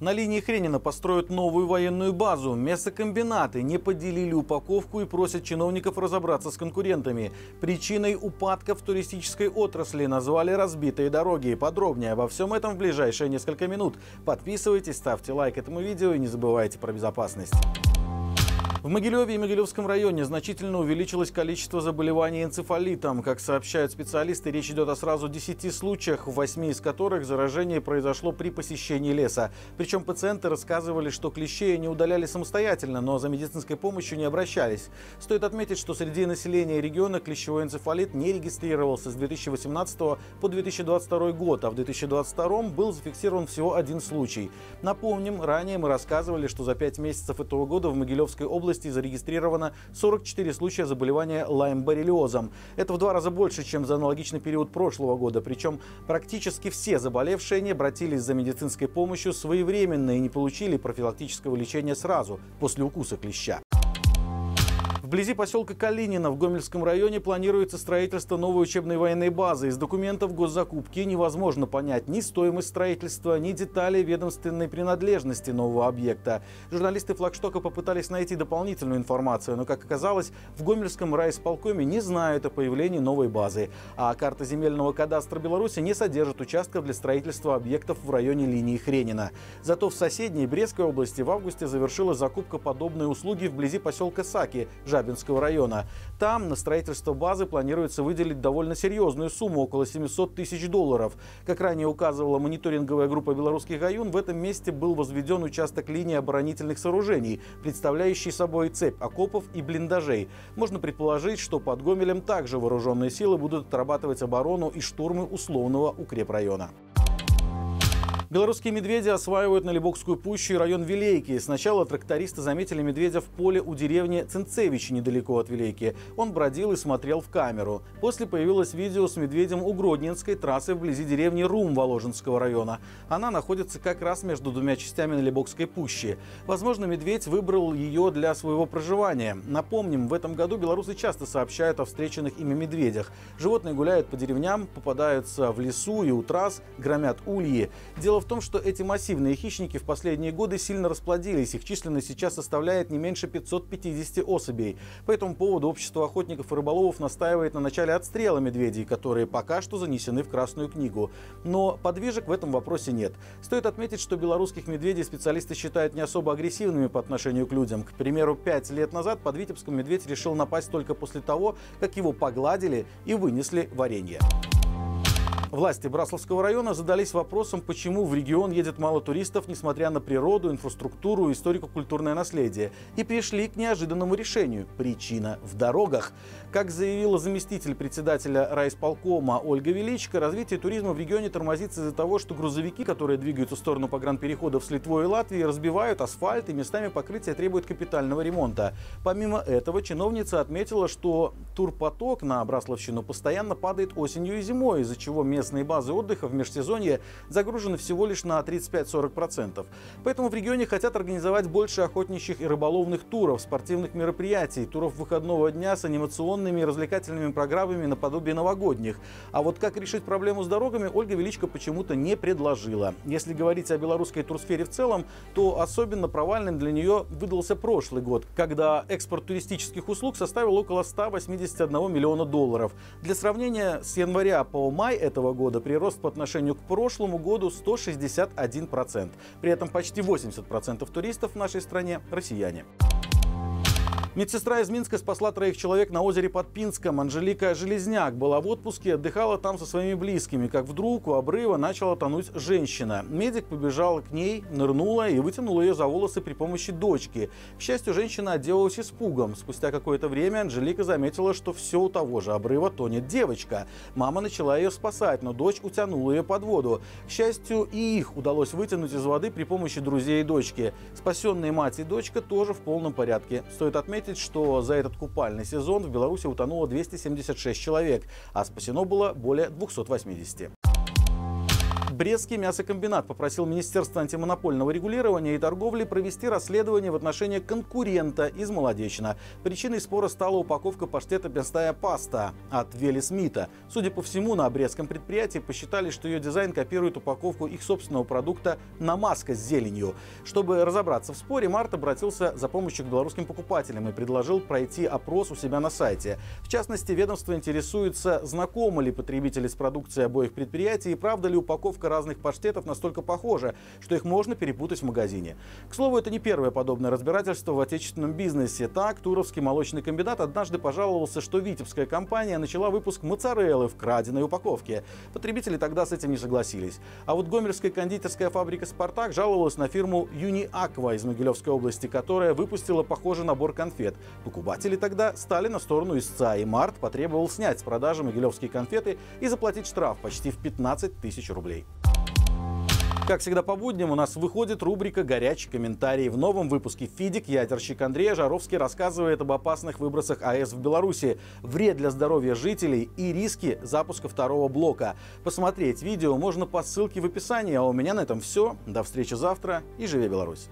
На линии Хренина построят новую военную базу. Мясокомбинаты не поделили упаковку и просят чиновников разобраться с конкурентами. Причиной упадка в туристической отрасли назвали разбитые дороги. Подробнее обо всем этом в ближайшие несколько минут. Подписывайтесь, ставьте лайк этому видео и не забывайте про безопасность. В Могилеве и Могилевском районе значительно увеличилось количество заболеваний энцефалитом. Как сообщают специалисты, речь идет о сразу 10 случаях, в 8 из которых заражение произошло при посещении леса. Причем пациенты рассказывали, что клещей не удаляли самостоятельно, но за медицинской помощью не обращались. Стоит отметить, что среди населения региона клещевой энцефалит не регистрировался с 2018 по 2022 год, а в 2022 был зафиксирован всего один случай. Напомним, ранее мы рассказывали, что за 5 месяцев этого года в Могилевской области области зарегистрировано 44 случая заболевания лайм-боррелиозом. Это в два раза больше, чем за аналогичный период прошлого года. Причем практически все заболевшие не обратились за медицинской помощью своевременно и не получили профилактического лечения сразу после укуса клеща. Вблизи поселка Калинина в Гомельском районе планируется строительство новой учебной военной базы. Из документов госзакупки невозможно понять ни стоимость строительства, ни детали ведомственной принадлежности нового объекта. Журналисты флагштока попытались найти дополнительную информацию, но, как оказалось, в Гомельском райисполкоме не знают о появлении новой базы. А карта земельного кадастра Беларуси не содержит участков для строительства объектов в районе линии Хренина. Зато в соседней Брестской области в августе завершилась закупка подобной услуги вблизи поселка Саки, Челябинского района. Там на строительство базы планируется выделить довольно серьезную сумму, около 700 тысяч долларов. Как ранее указывала мониторинговая группа белорусских гаюн, в этом месте был возведен участок линии оборонительных сооружений, представляющий собой цепь окопов и блиндажей. Можно предположить, что под Гомелем также вооруженные силы будут отрабатывать оборону и штурмы условного укрепрайона. Белорусские медведи осваивают Налибокскую пущу и район Вилейки. Сначала трактористы заметили медведя в поле у деревни Цинцевичи, недалеко от Вилейки. Он бродил и смотрел в камеру. После появилось видео с медведем у Гродненской трассы вблизи деревни Рум Воложенского района. Она находится как раз между двумя частями Налибокской пущи. Возможно, медведь выбрал ее для своего проживания. Напомним, в этом году белорусы часто сообщают о встреченных ими медведях. Животные гуляют по деревням, попадаются в лесу и у трасс, громят ульи. Дело в том, что эти массивные хищники в последние годы сильно расплодились. Их численность сейчас составляет не меньше 550 особей. По этому поводу общество охотников и рыболовов настаивает на начале отстрела медведей, которые пока что занесены в Красную книгу. Но подвижек в этом вопросе нет. Стоит отметить, что белорусских медведей специалисты считают не особо агрессивными по отношению к людям. К примеру, пять лет назад под Витебском медведь решил напасть только после того, как его погладили и вынесли варенье. Власти Брасловского района задались вопросом, почему в регион едет мало туристов, несмотря на природу, инфраструктуру, историко-культурное наследие. И пришли к неожиданному решению. Причина в дорогах. Как заявила заместитель председателя райисполкома Ольга Величко, развитие туризма в регионе тормозится из-за того, что грузовики, которые двигаются в сторону погранпереходов с Литвой и Латвией, разбивают асфальт и местами покрытия требуют капитального ремонта. Помимо этого, чиновница отметила, что турпоток на Брасловщину постоянно падает осенью и зимой, из-за чего мест местные базы отдыха в межсезонье загружены всего лишь на 35-40%. Поэтому в регионе хотят организовать больше охотничьих и рыболовных туров, спортивных мероприятий, туров выходного дня с анимационными и развлекательными программами наподобие новогодних. А вот как решить проблему с дорогами, Ольга Величко почему-то не предложила. Если говорить о белорусской турсфере в целом, то особенно провальным для нее выдался прошлый год, когда экспорт туристических услуг составил около 181 миллиона долларов. Для сравнения, с января по май этого года прирост по отношению к прошлому году 161%. При этом почти 80% туристов в нашей стране – россияне. Медсестра из Минска спасла троих человек на озере под Пинском. Анжелика Железняк была в отпуске, отдыхала там со своими близкими. Как вдруг у обрыва начала тонуть женщина. Медик побежал к ней, нырнула и вытянула ее за волосы при помощи дочки. К счастью, женщина отделалась испугом. Спустя какое-то время Анжелика заметила, что все у того же обрыва тонет девочка. Мама начала ее спасать, но дочь утянула ее под воду. К счастью, и их удалось вытянуть из воды при помощи друзей и дочки. Спасенные мать и дочка тоже в полном порядке. Стоит отметить, отметить, что за этот купальный сезон в Беларуси утонуло 276 человек, а спасено было более 280. Брестский мясокомбинат попросил Министерство антимонопольного регулирования и торговли провести расследование в отношении конкурента из Молодечина. Причиной спора стала упаковка паштета «Бестая паста» от Вели Смита. Судя по всему, на брестском предприятии посчитали, что ее дизайн копирует упаковку их собственного продукта «Намазка» с зеленью. Чтобы разобраться в споре, Март обратился за помощью к белорусским покупателям и предложил пройти опрос у себя на сайте. В частности, ведомство интересуется, знакомы ли потребители с продукцией обоих предприятий и правда ли упаковка разных паштетов настолько похожа, что их можно перепутать в магазине. К слову, это не первое подобное разбирательство в отечественном бизнесе. Так, Туровский молочный комбинат однажды пожаловался, что витебская компания начала выпуск моцареллы в краденой упаковке. Потребители тогда с этим не согласились. А вот гомерская кондитерская фабрика «Спартак» жаловалась на фирму «Юни Аква» из Могилевской области, которая выпустила похожий набор конфет. Покупатели тогда стали на сторону истца, и Март потребовал снять с продажи могилевские конфеты и заплатить штраф почти в 15 тысяч рублей. Как всегда по будням у нас выходит рубрика «Горячий комментарий». В новом выпуске «Фидик» ядерщик Андрей Жаровский рассказывает об опасных выбросах АЭС в Беларуси, вред для здоровья жителей и риски запуска второго блока. Посмотреть видео можно по ссылке в описании. А у меня на этом все. До встречи завтра и живи Беларусь!